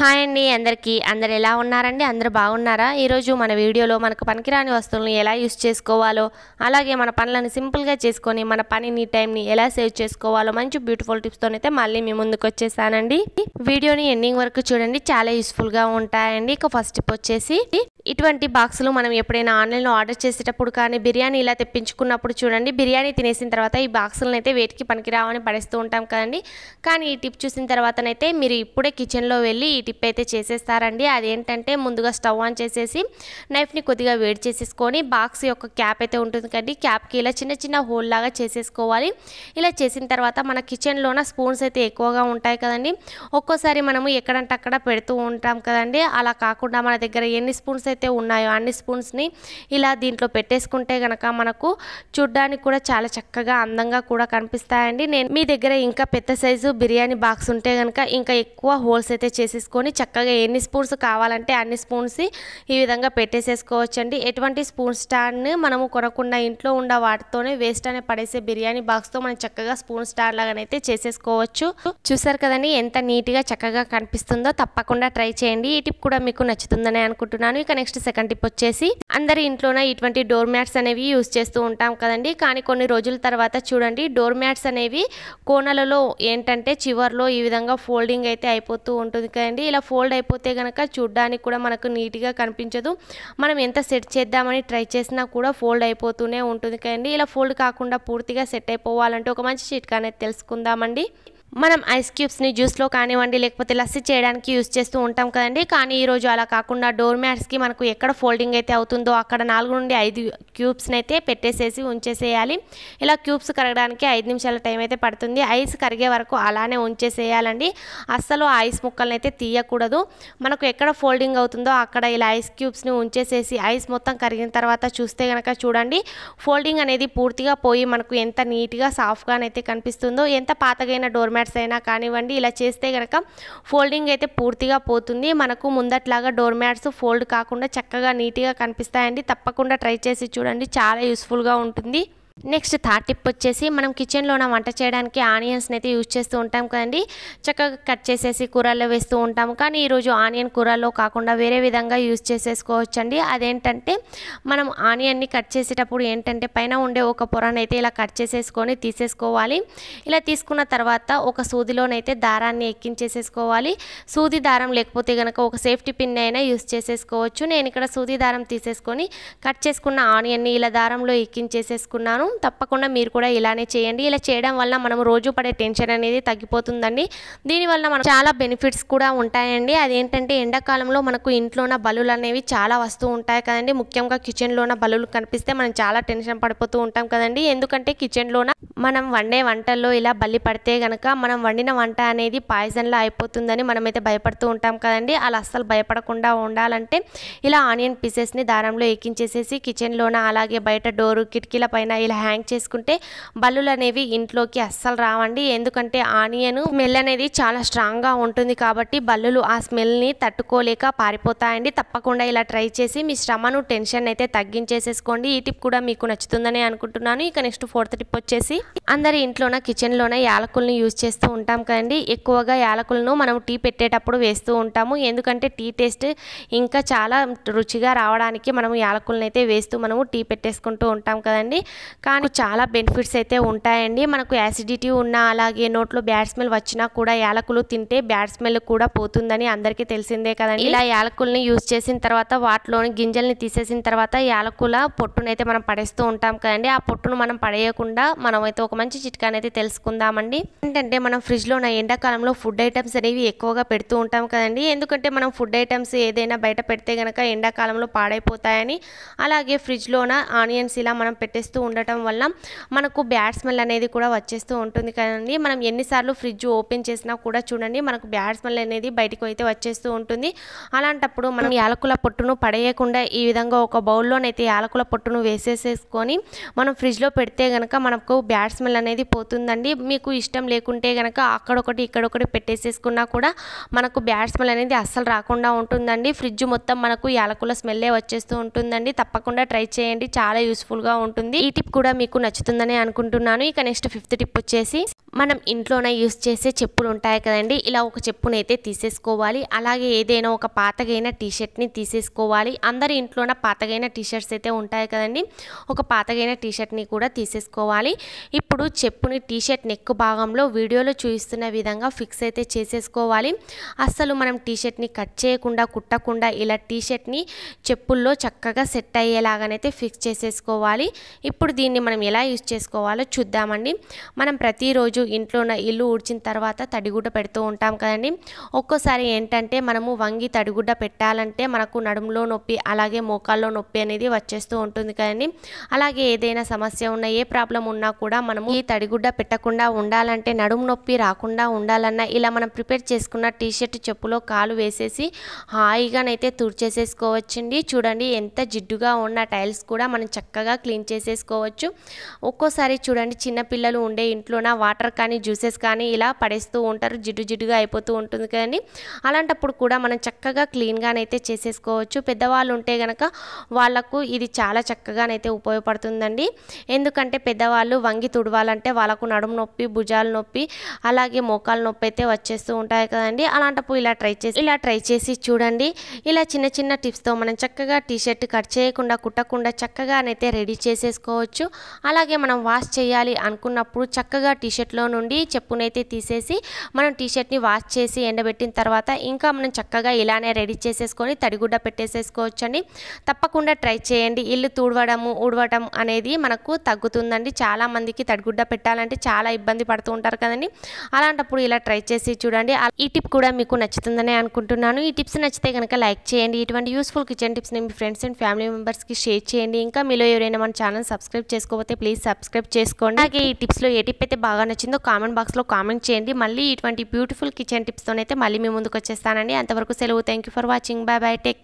Hi అండి అందరికీ. అందరు ఎలా ఉన్నారండి? అందరూ బాగున్నారా? ఈరోజు మన వీడియోలో మనకు పనికిరాని వస్తువులను ఎలా యూస్ చేసుకోవాలో అలాగే మన పనులను సింపుల్గా చేసుకొని మన పనిని టైంని ఎలా సేవ్ చేసుకోవాలో మంచి బ్యూటిఫుల్ టిప్స్తోనైతే మళ్ళీ మీ ముందుకు వచ్చేసానండి. వీడియోని ఎండింగ్ వరకు చూడండి. చాలా యూస్ఫుల్గా ఉంటాయండి. ఇక ఫస్ట్ టిప్ వచ్చేసి ఇటువంటి బాక్సులు మనం ఎప్పుడైనా ఆన్లైన్లో ఆర్డర్ చేసేటప్పుడు కానీ బిర్యానీ ఇలా తెప్పించుకున్నప్పుడు చూడండి బిర్యానీ తినేసిన తర్వాత ఈ బాక్సులను అయితే వేటికి పనికిరావని పడేస్తూ ఉంటాం కదండి. కానీ ఈ టిప్ చూసిన తర్వాతనైతే మీరు ఇప్పుడే కిచెన్లో వెళ్ళి ఈ టిప్ అయితే చేసేస్తారండి. అదేంటంటే ముందుగా స్టవ్ ఆన్ చేసేసి నైఫ్ని కొద్దిగా వేడి చేసేసుకొని బాక్స్ యొక్క క్యాప్ అయితే ఉంటుంది కదండి క్యాప్కి ఇలా చిన్న చిన్న హోల్ లాగా చేసేసుకోవాలి. ఇలా చేసిన తర్వాత మన కిచెన్లోన స్పూన్స్ అయితే ఎక్కువగా ఉంటాయి కదండి. ఒక్కోసారి మనము ఎక్కడంటే అక్కడ పెడుతూ ఉంటాం కదండి. అలా కాకుండా మన దగ్గర ఎన్ని స్పూన్స్ అయితే ఉన్నాయో అన్ని స్పూన్స్ని ఇలా దీంట్లో పెట్టేసుకుంటే గనక మనకు చూడ్డానికి కూడా చాలా చక్కగా అందంగా కూడా కనిపిస్తాయండి. నేను మీ దగ్గర ఇంకా పెద్ద సైజు బిర్యానీ బాక్స్ ఉంటే కనుక ఇంకా ఎక్కువ హోల్స్ అయితే చేసేసుకొని చక్కగా ఎన్ని స్పూన్స్ కావాలంటే అన్ని స్పూన్స్ ఈ విధంగా పెట్టేసేసుకోవచ్చండి. ఎటువంటి స్పూన్ స్టాండ్ని మనము కొనకుండా ఇంట్లో ఉన్న వాటితోనే వేస్ట్ అనే పడేసే బిర్యానీ బాక్స్తో మనం చక్కగా స్పూన్ స్టాండ్ లాగానైతే చేసేసుకోవచ్చు. చూసారు కదండి ఎంత నీట్గా చక్కగా కనిపిస్తుందో తప్పకుండా ట్రై చేయండి. ఈ టిప్ కూడా మీకు నచ్చుతుందని అనుకుంటున్నాను. ఇక నెక్స్ట్ సెకండ్ టిప్ వచ్చేసి అందరి ఇంట్లోనే ఇటువంటి డోర్ మ్యాట్స్ అనేవి యూస్ చేస్తూ ఉంటాం కదండి. కానీ కొన్ని రోజుల తర్వాత చూడండి డోర్ మ్యాట్స్ అనేవి కోనలలో ఏంటంటే చివర్లో ఈ విధంగా ఫోల్డింగ్ అయితే అయిపోతూ ఉంటుంది కదండి. ఇలా ఫోల్డ్ అయిపోతే కనుక చూడ్డానికి కూడా మనకు నీట్గా కనిపించదు. మనం ఎంత సెట్ చేద్దామని ట్రై చేసినా కూడా ఫోల్డ్ అయిపోతూనే ఉంటుంది కదండి. ఇలా ఫోల్డ్ కాకుండా పూర్తిగా సెట్ అయిపోవాలంటే ఒక మంచి చిట్కా అనేది తెలుసుకుందామండి. మనం ఐస్ క్యూబ్స్ని జ్యూస్లో కానివ్వండి లేకపోతే లస్సీ చేయడానికి యూస్ చేస్తూ ఉంటాం కదండి. కానీ ఈరోజు అలా కాకుండా డోర్ మ్యాట్స్కి మనకు ఎక్కడ ఫోల్డింగ్ అయితే అవుతుందో అక్కడ నాలుగు నుండి ఐదు క్యూబ్స్ని అయితే పెట్టేసేసి ఉంచేసేయాలి. ఇలా క్యూబ్స్ కరగడానికి ఐదు నిమిషాల టైం అయితే పడుతుంది. ఐస్ కరిగే వరకు అలానే ఉంచేసేయాలండి. అస్సలు ఐస్ ముక్కల్ని అయితే తీయకూడదు. మనకు ఎక్కడ ఫోల్డింగ్ అవుతుందో అక్కడ ఇలా ఐస్ క్యూబ్స్ని ఉంచేసేసి ఐస్ మొత్తం కరిగిన తర్వాత చూస్తే కనుక చూడండి. ఫోల్డింగ్ అనేది పూర్తిగా పోయి మనకు ఎంత నీట్గా సాఫ్ట్గానైతే కనిపిస్తుందో ఎంత పాతగైన డోర్ మ్యాట్స్ అయినా కానివ్వండి ఇలా చేస్తే కనుక ఫోల్డింగ్ అయితే పూర్తిగా పోతుంది. మనకు ముందట్లాగా డోర్ మ్యాట్స్ ఫోల్డ్ కాకుండా చక్కగా నీట్గా కనిపిస్తాయండి. తప్పకుండా ట్రై చేసి చూడండి. చాలా యూస్ఫుల్గా ఉంటుంది. నెక్స్ట్ థర్డ్ టిప్ వచ్చేసి మనం కిచెన్లోన వంట చేయడానికి ఆనియన్స్ని అయితే యూజ్ చేస్తూ ఉంటాం కదండి. చక్కగా కట్ చేసేసి కూరల్లో వేస్తూ ఉంటాము. కానీ ఈరోజు ఆనియన్ కూరల్లో కాకుండా వేరే విధంగా యూజ్ చేసేసుకోవచ్చండి. అదేంటంటే మనం ఆనియన్ని కట్ చేసేటప్పుడు ఏంటంటే పైన ఉండే ఒక పొరనైతే ఇలా కట్ చేసేసుకొని తీసేసుకోవాలి. ఇలా తీసుకున్న తర్వాత ఒక సూదిలోనైతే దారాన్ని ఎక్కించేసేసుకోవాలి. సూది దారం లేకపోతే కనుక ఒక సేఫ్టీ పిన్ అయినా యూజ్ చేసేసుకోవచ్చు. నేను ఇక్కడ సూది దారం తీసేసుకొని కట్ చేసుకున్న ఆనియన్ని ఇలా దారంలో ఎక్కించేసేసుకున్నాను. తప్పకుండా మీరు కూడా ఇలానే చేయండి. ఇలా చేయడం వల్ల మనం రోజు పడే టెన్షన్ అనేది తగ్గిపోతుందండి. దీనివల్ల మనం చాలా బెనిఫిట్స్ కూడా ఉంటాయండి. అదేంటంటే ఎండాకాలంలో మనకు ఇంట్లోన బలులు అనేవి చాలా వస్తూ ఉంటాయి కదండి. ముఖ్యంగా కిచెన్లోన బలులు కనిపిస్తే మనం చాలా టెన్షన్ పడిపోతూ ఉంటాం కదండి. ఎందుకంటే కిచెన్లోన మనం వండే వంటల్లో ఇలా బల్లి పడితే కనుక మనం వండిన వంట అనేది పాయిజన్లా అయిపోతుందని మనమైతే భయపడుతూ ఉంటాం కదండి. అలా అస్సలు భయపడకుండా ఉండాలంటే ఇలా ఆనియన్ పీసెస్ని దారంలో ఎక్కించేసేసి కిచెన్లోన అలాగే బయట డోరు కిటికీల పైన ఇలా హ్యాంగ్ చేసుకుంటే బల్లులు అనేవి ఇంట్లోకి అస్సలు రావండి. ఎందుకంటే ఆనియన్ స్మెల్ అనేది చాలా స్ట్రాంగ్గా ఉంటుంది కాబట్టి బల్లులు ఆ స్మెల్ని తట్టుకోలేక పారిపోతాయండి. తప్పకుండా ఇలా ట్రై చేసి మీ శ్రమను టెన్షన్ అయితే తగ్గించేసేసుకోండి. ఈ టిప్ కూడా మీకు నచ్చుతుందని అనుకుంటున్నాను. ఇక నెక్స్ట్ ఫోర్త్ టిప్ వచ్చేసి అందరి ఇంట్లోన కిచెన్లోనే యాలకుల్ని యూజ్ చేస్తూ ఉంటాం కదండి. ఎక్కువగా యాలకులను మనం టీ పెట్టేటప్పుడు వేస్తూ ఉంటాము. ఎందుకంటే టీ టేస్ట్ ఇంకా చాలా రుచిగా రావడానికి మనం యాలకులను అయితే వేస్తూ మనము టీ పెట్టేసుకుంటూ ఉంటాం కదండి. కానీ చాలా బెనిఫిట్స్ అయితే ఉంటాయండి. మనకు యాసిడిటీ ఉన్నా అలాగే నోట్లో బ్యాడ్ స్మెల్ వచ్చినా కూడా యాలకులు తింటే బ్యాడ్ స్మెల్ కూడా పోతుందని అందరికీ తెలిసిందే కదండి. ఇలా యాలకుల్ని యూజ్ చేసిన తర్వాత వాటిలోని గింజల్ని తీసేసిన తర్వాత యాలకుల పొట్టునైతే మనం పడేస్తూ ఉంటాం కదండి. ఆ పొట్టును మనం పడేయకుండా మనం అయితే ఒక మంచి చిట్కానైతే తెలుసుకుందామండి. ఏంటంటే మనం ఫ్రిడ్జ్లో ఉన్న ఎండాకాలంలో ఫుడ్ ఐటమ్స్ అనేవి ఎక్కువగా పెడుతూ ఉంటాం కదండి. ఎందుకంటే మనం ఫుడ్ ఐటమ్స్ ఏదైనా బయట పెడితే కనుక ఎండాకాలంలో పాడైపోతాయని అలాగే ఫ్రిడ్జ్లోన ఆనియన్స్ ఇలా మనం పెట్టేస్తూ ఉండటం వల్ల మనకు బ్యాడ్ స్మెల్ అనేది కూడా వచ్చేస్తూ ఉంటుంది కదండి. మనం ఎన్నిసార్లు ఫ్రిడ్జ్ ఓపెన్ చేసినా కూడా చూడండి మనకు బ్యాడ్ స్మెల్ అనేది బయటకు అయితే వచ్చేస్తూ ఉంటుంది. అలాంటప్పుడు మనం యాలకుల పొట్టును పడేయకుండా ఈ విధంగా ఒక బౌల్లోనైతే యాలకుల పొట్టును వేసేసేసుకొని మనం ఫ్రిడ్జ్లో పెడితే కనుక మనకు బ్యాడ్ స్మెల్ అనేది పోతుందండి. మీకు ఇష్టం లేకుంటే కనుక అక్కడొకటి ఇక్కడొకటి పెట్టేసేసుకున్నా కూడా మనకు బ్యాడ్ స్మెల్ అనేది అస్సలు రాకుండా ఉంటుందండి. ఫ్రిడ్జ్ మొత్తం మనకు యాలకుల స్మెల్లే వచ్చేస్తూ ఉంటుందండి. తప్పకుండా ట్రై చేయండి చాలా యూస్ఫుల్గా ఉంటుంది. ఈ టిప్ కూడా మీకు నచ్చుతుందని అనుకుంటున్నాను. ఇక నెక్స్ట్ ఫిఫ్త్ టిప్ వచ్చేసి మనం ఇంట్లోనే యూస్ చేసే చెప్పులు ఉంటాయి కదండి. ఇలా ఒక చెప్పునైతే తీసేసుకోవాలి. అలాగే ఏదైనా ఒక పాతగైన టీషర్ట్ని తీసేసుకోవాలి. అందరి ఇంట్లోన పాతగైన టీషర్ట్స్ అయితే ఉంటాయి కదండి. ఒక పాతగైన టీషర్ట్ని కూడా తీసేసుకోవాలి. ఇప్పుడు చెప్పుని టీషర్ట్ నెక్ భాగంలో వీడియోలో చూపిస్తున్న విధంగా ఫిక్స్ అయితే చేసేసుకోవాలి. అస్సలు మనం టీషర్ట్ని కట్ చేయకుండా కుట్టకుండా ఇలా టీషర్ట్ని చెప్పుల్లో చక్కగా సెట్ అయ్యేలాగానైతే ఫిక్స్ చేసేసుకోవాలి. ఇప్పుడు దీన్ని మనం ఎలా యూస్ చేసుకోవాలో చూద్దామండి. మనం ప్రతిరోజు ఇంట్లో ఉన్న ఇల్లు ఊడ్చిన తర్వాత తడిగుడ్డ పెడుతూ ఉంటాం కదండి. ఒక్కోసారి ఏంటంటే మనము వంగి తడిగుడ్డ పెట్టాలంటే మనకు నడుములో నొప్పి అలాగే మోకాల్లో నొప్పి అనేది వచ్చేస్తూ ఉంటుంది కదండి. అలాగే ఏదైనా సమస్య ఉన్న ఏ ప్రాబ్లం ఉన్నా కూడా మనము ఈ తడిగుడ్డ పెట్టకుండా ఉండాలంటే నడుము నొప్పి రాకుండా ఉండాలన్నా ఇలా మనం ప్రిపేర్ చేసుకున్న టీషర్ట్ చెప్పులో కాలు వేసేసి హాయిగానైతే తుడిచేసేసుకోవచ్చండి. చూడండి ఎంత జిడ్డుగా ఉన్న టైల్స్ కూడా మనం చక్కగా క్లీన్ చేసేసుకోవచ్చు. ఒక్కోసారి చూడండి చిన్నపిల్లలు ఉండే ఇంట్లోన వాటర్ కానీ జ్యూసెస్ కానీ ఇలా పడేస్తూ ఉంటారు. జిడ్డు జిడ్డుగా అయిపోతూ ఉంటుంది కానీ అలాంటప్పుడు కూడా మనం చక్కగా క్లీన్గానైతే చేసేసుకోవచ్చు. పెద్దవాళ్ళు ఉంటే కనుక వాళ్ళకు ఇది చాలా చక్కగానైతే ఉపయోగపడుతుందండి. ఎందుకంటే పెద్దవాళ్ళు వంగి తుడవాలంటే వాళ్ళకు నడుము నొప్పి భుజాల నొప్పి అలాగే మోకాల నొప్పి అయితే వచ్చేస్తూ ఉంటాయి కదండి. అలాంటప్పుడు ఇలా ట్రై చేసి ఇలా ట్రై చేసి చూడండి. ఇలా చిన్న చిన్న టిప్స్తో మనం చక్కగా టీషర్ట్ కట్ చేయకుండా కుట్టకుండా చక్కగానైతే రెడీ చేసేసుకోవచ్చు. అలాగే మనం వాష్ చేయాలి అనుకున్నప్పుడు చక్కగా టీషర్ట్లో నుండి చెప్పునైతే తీసేసి మనం టీషర్ట్ని వాష్ చేసి ఎండబెట్టిన తర్వాత ఇంకా మనం చక్కగా ఇలానే రెడీ చేసేసుకొని తడిగుడ్డ పెట్టేసేసుకోవచ్చండి. తప్పకుండా ట్రై చేయండి. ఇల్లు తుడవడము ఊడవటం అనేది మనకు తగ్గుతుందండి. చాలా మందికి తడిగుడ్డ పెట్టాలంటే చాలా ఇబ్బంది పడుతూ ఉంటారు కదండి. అలాంటప్పుడు ఇలా ట్రై చేసి చూడండి. ఈ టిప్ కూడా మీకు నచ్చుతుందని అనుకుంటున్నాను. ఈ టిప్స్ నచ్చితే కనుక లైక్ చేయండి. ఇటువంటి యూస్ఫుల్ కిచెన్ టిప్స్ని మీ ఫ్రెండ్స్ అండ్ ఫ్యామిలీ మెంబర్స్కి షేర్ చేయండి. ఇంకా మీలో ఎవరైనా మన ఛానల్ సబ్స్క్రైబ్ చేసుకోకపోతే ప్లీజ్ సబ్స్క్రైబ్ చేసుకోండి. అలాగే ఈ టిప్స్లో ఏ టిప్ అయితే బాగా నచ్చింది కామెంట్ బాక్స్లో కామెంట్ చేయండి. మళ్ళీ ఇటువంటి బ్యూటిఫుల్ కిచెన్ టిప్స్తోనైతే మళ్ళీ మీ ముందుకు వచ్చేస్తానండి అంతవరకు సెలవు. Thank you for watching bye bye take